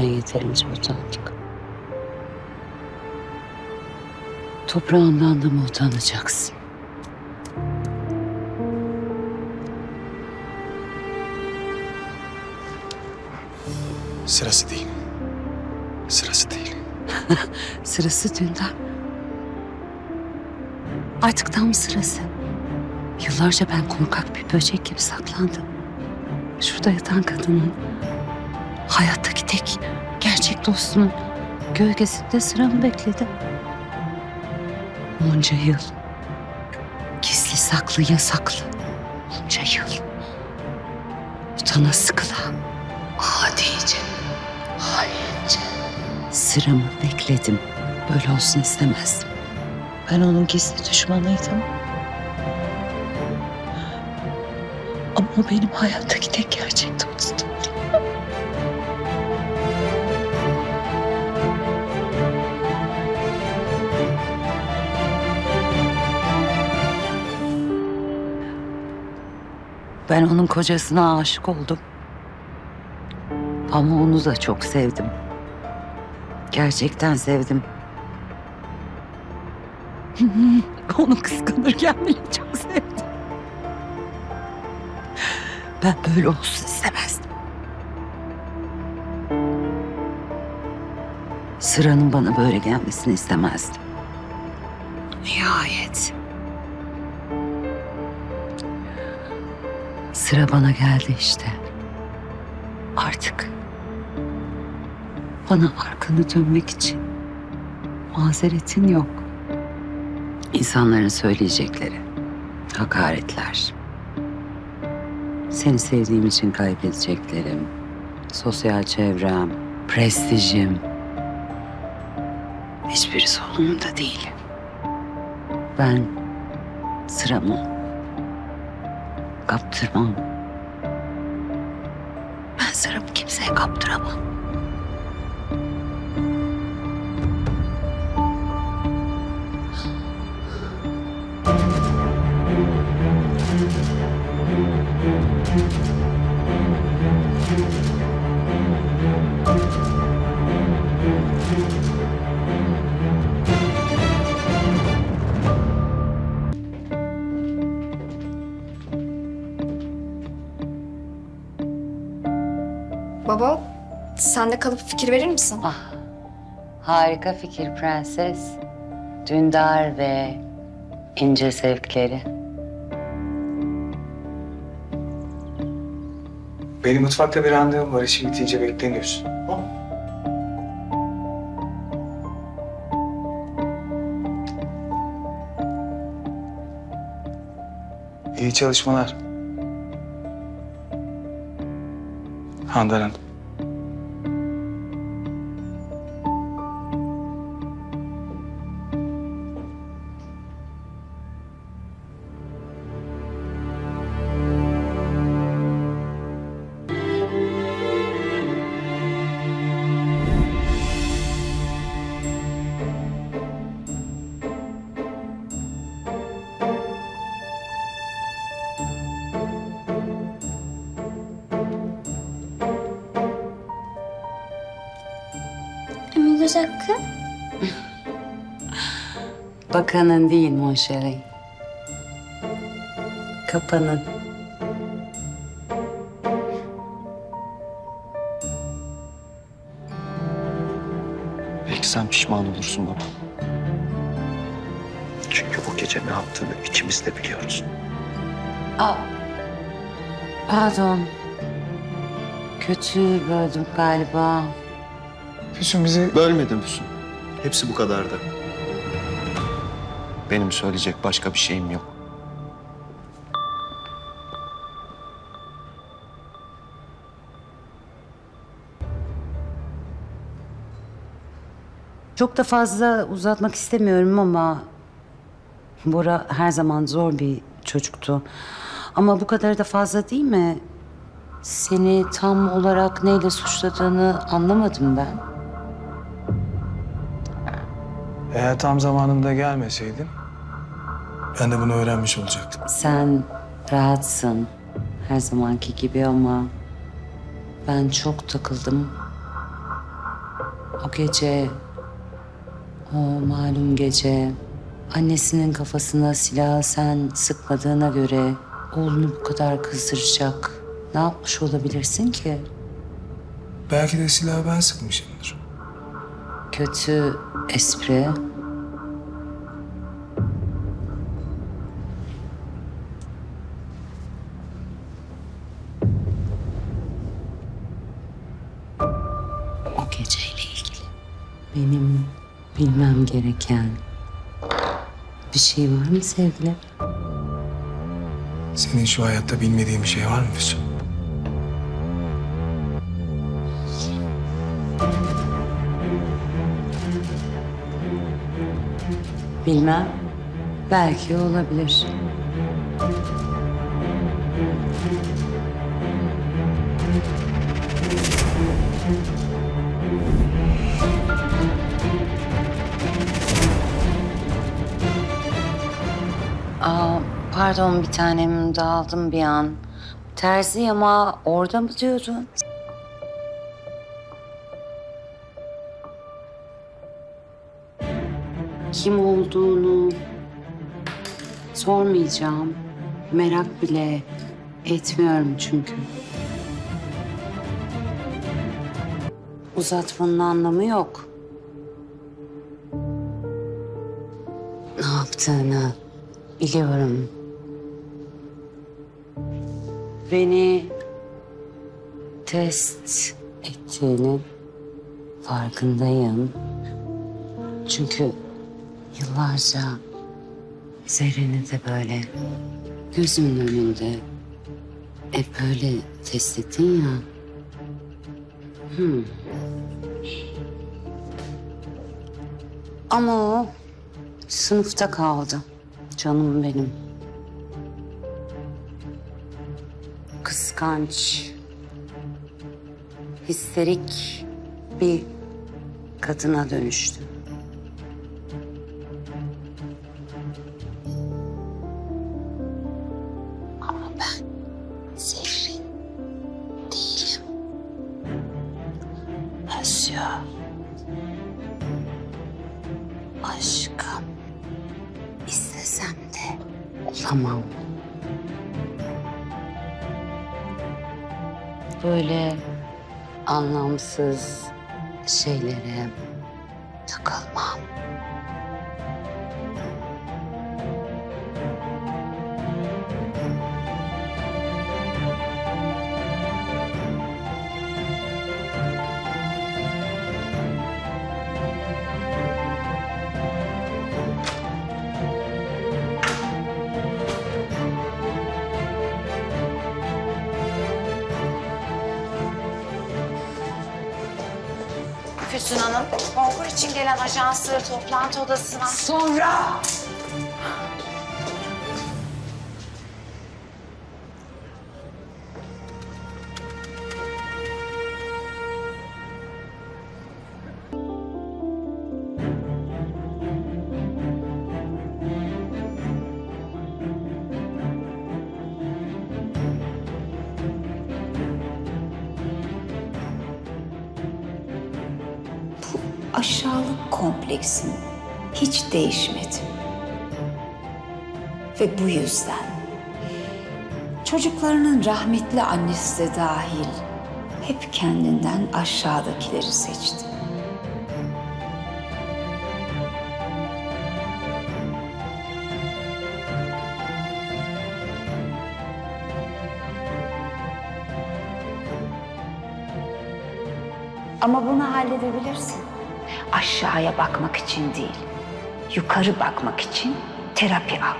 yaşarken yeterince utandık. Toprağından da mı utanacaksın? Sırası değil. Sırası değil. Sırası dünden. Artık tam sırası. Yıllarca ben korkak bir böcek gibi saklandım. Şurada yatan kadının hayattaki tek gerçek dostunun gölgesinde sıramı bekledim. Onca yıl. Gizli saklı yasaklı. Onca yıl. Utana sıkıla. Adice. Haince. Sıramı bekledim. Böyle olsun istemezdim. Ben onun gizli düşmanıydım. Ama o benim hayattaki tek gerçek dostum. Ben onun kocasına aşık oldum. Ama onu da çok sevdim. Gerçekten sevdim. onu kıskanırken bile çok sevdim. Ben böyle olsun istemezdim. Sıranın bana böyle gelmesini istemezdim. Sıra bana geldi işte. Artık bana arkanı dönmek için mazeretin yok. İnsanların söyleyecekleri, hakaretler, seni sevdiğim için kaybedeceklerim, sosyal çevrem, prestijim. Hiçbirisi umurumda değil. Ben sıramı kaptırmam. Ben sıramı kimseye kaptıramam. Sen de kalıp fikir verir misin? Ah, harika fikir prenses. Dündar ve ince zevkleri. Benim mutfakta bir randevum var. İşim bitince bekleniyorsun. Tamam. İyi çalışmalar. Handan Hanım. Göz hakkı. Bakanın değil mon chéri. Kapanın. Belki sen pişman olursun baba. Çünkü o gece ne yaptığını ikimiz de biliyoruz. Aa, pardon. Kötü böldüm galiba. Füsun bizi... Bölmedim Füsun. Hepsi bu kadardı. Benim söyleyecek başka bir şeyim yok. Çok da fazla uzatmak istemiyorum ama... Bora her zaman zor bir çocuktu. Ama bu kadar da fazla değil mi? Seni tam olarak neyle suçladığını anlamadım ben. Eğer tam zamanında gelmeseydin... Ben de bunu öğrenmiş olacaktım. Sen rahatsın her zamanki gibi ama ben çok takıldım. O gece, o malum gece annesinin kafasına silahı sen sıkmadığına göre oğlunu bu kadar kızdıracak ne yapmış olabilirsin ki? Belki de silahı ben sıkmışımdır. Kötü espri. O geceyle ilgili benim bilmem gereken bir şey var mı sevgilim? Senin şu hayatta bilmediğin bir şey var mı Füsun? Bilmem. Belki olabilir. Aa, pardon bir tanem dağıldım bir an. Terzi ama orada mı diyordun? Kim olduğunu sormayacağım. Merak bile etmiyorum çünkü. Uzatmanın anlamı yok. Ne yaptığını biliyorum. Beni test ettiğinin farkındayım. Çünkü Yıllarca Zerrin'i de böyle gözümün önünde hep böyle test ettin ya. Hmm. Ama o sınıfta kaldı. Canım benim. Kıskanç, histerik bir kadına dönüştü. Füsun Hanım, konkur için gelen ajansı toplantı odasına... Sonra. Aşağılık kompleksin hiç değişmedi. Ve bu yüzden çocuklarının rahmetli annesi de dahil hep kendinden aşağıdakileri seçti. Ama bunu halledebilirsin. Aşağıya bakmak için değil, yukarı bakmak için terapi al.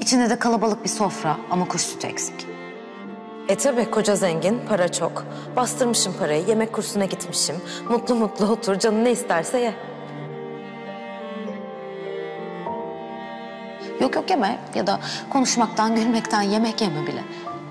İçinde de kalabalık bir sofra ama kuş sütü eksik. E tabi koca zengin, para çok. Bastırmışım parayı, yemek kursuna gitmişim. Mutlu mutlu otur, canın ne isterse ye. Yok yok yeme ya da konuşmaktan, gülmekten yemek yeme bile.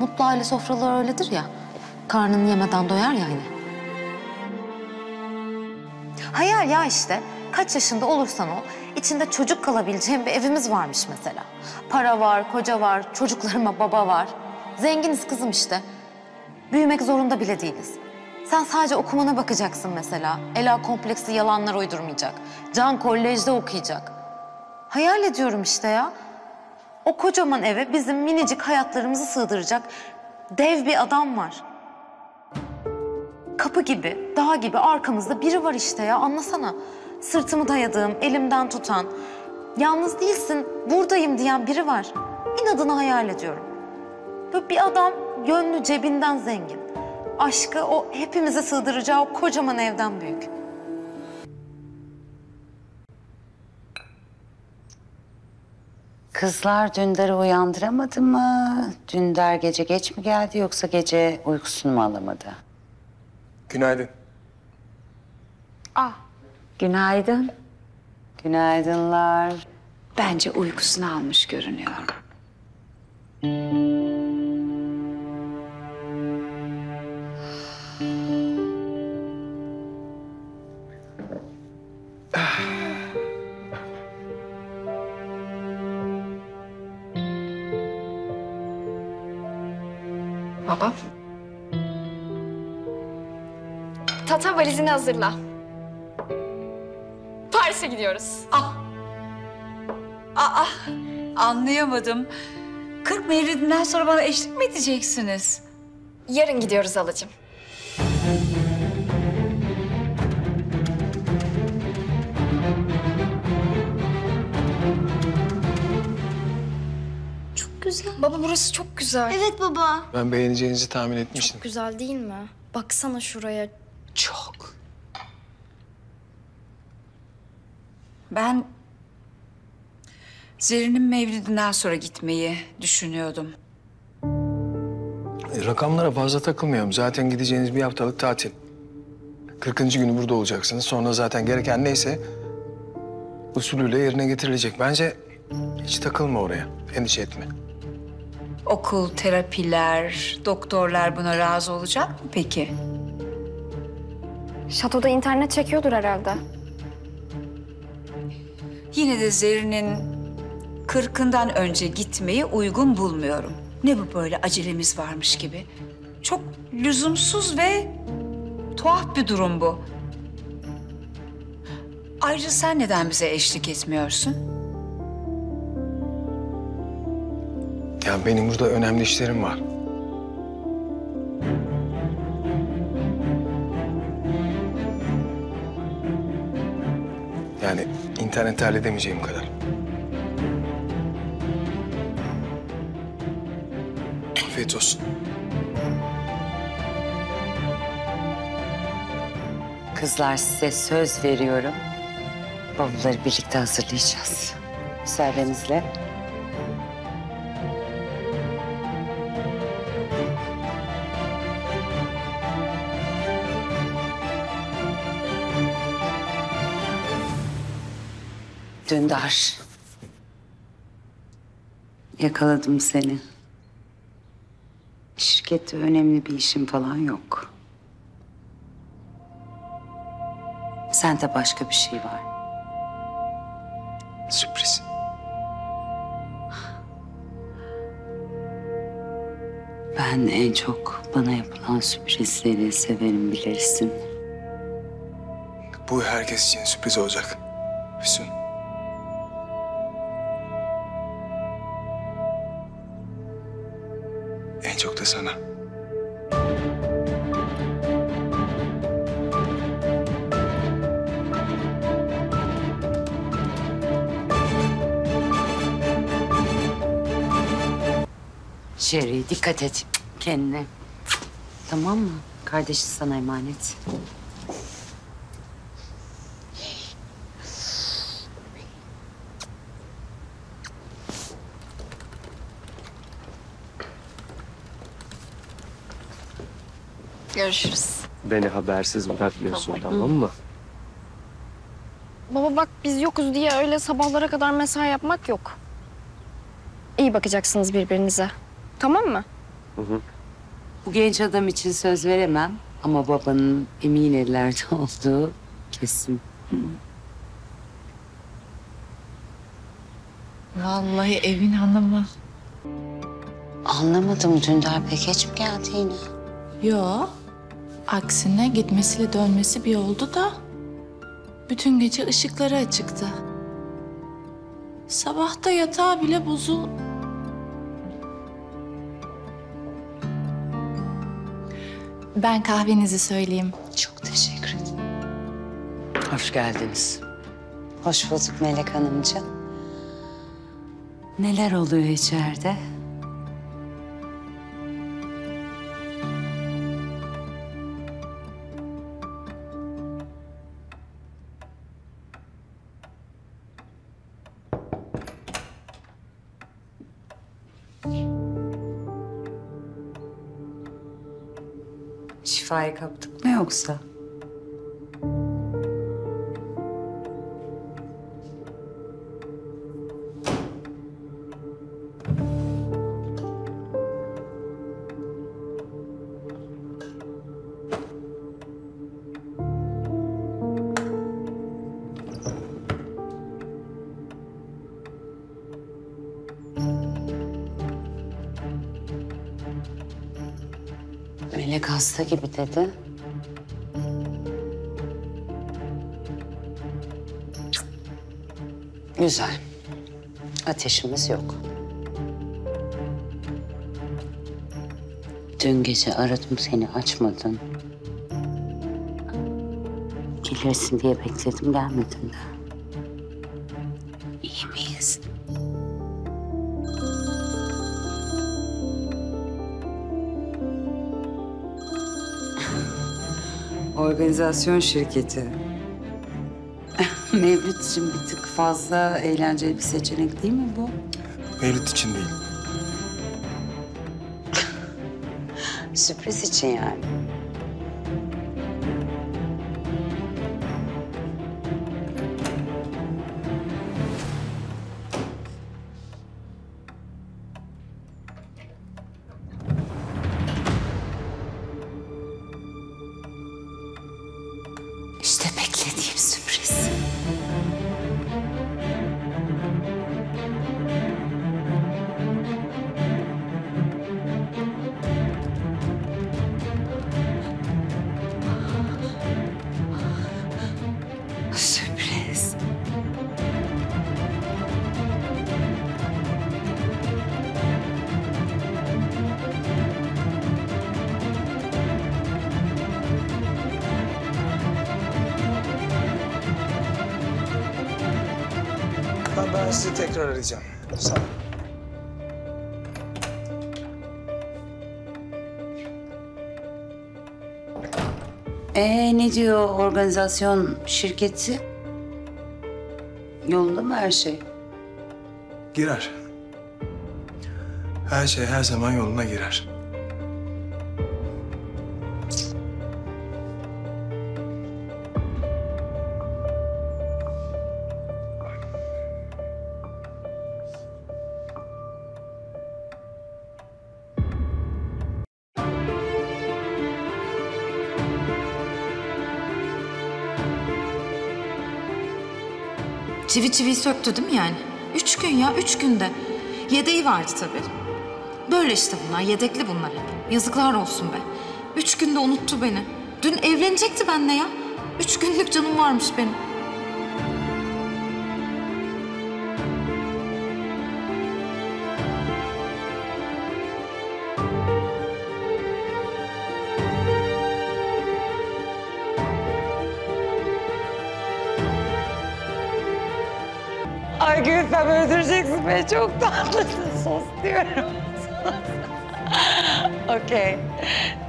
Mutlu aile sofraları öyledir ya. Karnını yemeden doyar ya yine. Hayal ya işte. Kaç yaşında olursan ol, içinde çocuk kalabileceğim bir evimiz varmış mesela. Para var, koca var, çocuklarıma baba var. Zenginiz kızım işte. Büyümek zorunda bile değiliz. Sen sadece okumana bakacaksın mesela. Ela kompleksi yalanlar uydurmayacak. Can kolejde okuyacak. Hayal ediyorum işte ya. O kocaman eve bizim minicik hayatlarımızı sığdıracak dev bir adam var. Kapı gibi, dağ gibi arkamızda biri var işte ya anlasana. Sırtımı dayadığım, elimden tutan, yalnız değilsin, buradayım diyen biri var. İnadına hayal ediyorum. Böyle bir adam gönlü cebinden zengin. Aşkı o hepimize sığdıracağı o kocaman evden büyük. Kızlar Dündar'ı uyandıramadı mı? Dündar gece geç mi geldi yoksa gece uykusunu mu alamadı? Günaydın. Günaydın. Günaydınlar. Bence uykusunu almış görünüyor. Baba. Tata valizini hazırla. Paris'e gidiyoruz. Aa, anlayamadım. 40 Mevlid'inden sonra bana eşlik mi edeceksiniz? Yarın gidiyoruz alacığım. Güzel. Baba burası çok güzel. Evet baba. Ben beğeneceğinizi tahmin etmiştim. Güzel değil mi? Baksana şuraya. Çok. Ben Zerrin'in Mevlid'inden sonra gitmeyi düşünüyordum. E, Rakamlara fazla takılmayalım. Zaten gideceğiniz bir haftalık tatil. 40. günü burada olacaksınız. Sonra zaten gereken neyse usulüyle yerine getirilecek. Bence hiç takılma oraya. Endişe etme. Okul, terapiler, doktorlar buna razı olacak mı peki? Şatoda internet çekiyordur herhalde. Yine de Zerrin'in kırkından önce gitmeyi uygun bulmuyorum. Ne bu böyle acelemiz varmış gibi. Çok lüzumsuz ve tuhaf bir durum bu. Ayrıca sen neden bize eşlik etmiyorsun? Ya benim burada önemli işlerim var. Yani internette halledemeyeceğim kadar. Afiyet olsun. Kızlar size söz veriyorum. Bavulları birlikte hazırlayacağız. Müsaadenizle. Dündar. Yakaladım seni. Şirkette önemli bir işin falan yok. Sende başka bir şey var. Sürpriz. Ben en çok bana yapılan sürprizleri severim bilirsin. Bu herkes için sürpriz olacak. Füsun. En çok da sana. Sherry dikkat et kendine. Tamam mı? Kardeşi sana emanet. Görüşürüz. Beni habersiz bırakmıyorsun tamam mı? Baba bak biz yokuz diye öyle sabahlara kadar mesai yapmak yok. İyi bakacaksınız birbirinize. Tamam mı? Bu genç adam için söz veremem ama babanın emin ellerde olduğu kesin. Vallahi evin hanımı. Anlamadım Dündar pek geç mi geldi yine? Yo. Aksine gitmesiyle dönmesi bir oldu da bütün gece ışıkları açıktı. Sabahta yatağı bile bozul... Ben kahvenizi söyleyeyim. Çok teşekkür ederim. Hoş geldiniz. Hoş bulduk Melek Hanımcığım. Neler oluyor içeride? Şifayı kaptık mı yoksa? Hasta gibi dedi. Güzel. Ateşimiz yok. Dün gece aradım seni açmadın. Gelirsin diye bekledim gelmedin de. İyi miyiz? Organizasyon şirketi. Mevlüt için bir tık fazla eğlenceli bir seçenek değil mi bu? Mevlüt için değil. Sürpriz için yani. Sizi tekrar arayacağım. Sağ olun. Ee ne diyor organizasyon şirketi? Yolunda mı her şey? Girer. Her şey her zaman yoluna girer. Çivi çiviyi söktü değil mi yani? Üç gün ya, üç günde. Yedeği vardı tabii. Böyle işte bunlar, yedekli bunlar hep. Yazıklar olsun be. Üç günde unuttu beni. Dün evlenecekti benimle ya. Üç günlük canım varmış benim. Öldüreceksin beni. Çok tatlısın. Sos diyorum. Okey.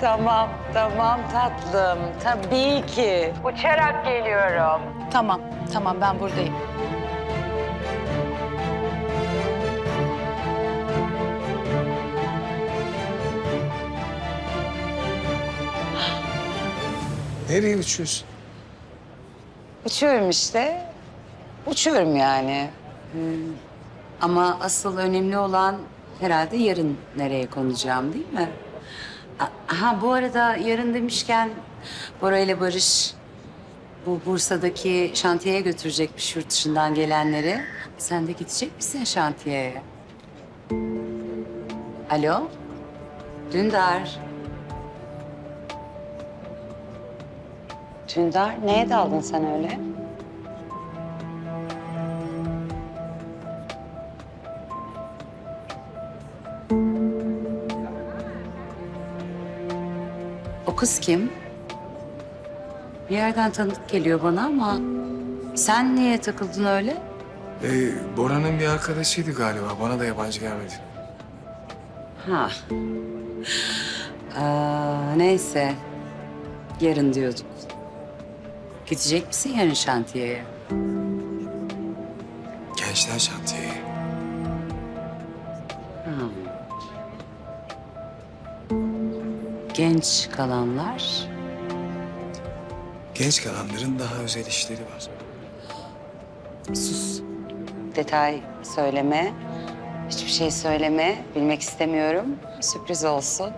Tamam, tamam tatlım. Tabii ki. Uçarak geliyorum. Tamam, tamam ben buradayım. Nereye uçuyorsun? Uçuyorum işte. Uçuyorum yani. Hmm. Ama asıl önemli olan herhalde yarın nereye konacağım değil mi? Ha bu arada yarın demişken Bora ile Barış Bu Bursa'daki şantiyeye götürecekmiş yurt dışından gelenleri. Sen de gidecek misin şantiyeye? Alo? Dündar. Dündar, neye daldın sen öyle? Kız kim? Bir yerden tanıdık geliyor bana ama sen niye takıldın öyle? Ee, Bora'nın bir arkadaşıydı galiba. Bana da yabancı gelmedi. Ha. Aa, neyse. Yarın diyorduk. Gidecek misin yarın şantiyeye? Gençler şantiyeye. Genç kalanlar Genç kalanların daha özel işleri var. sus. Detay söyleme. Hiçbir şey söyleme. Bilmek istemiyorum. Sürpriz olsun.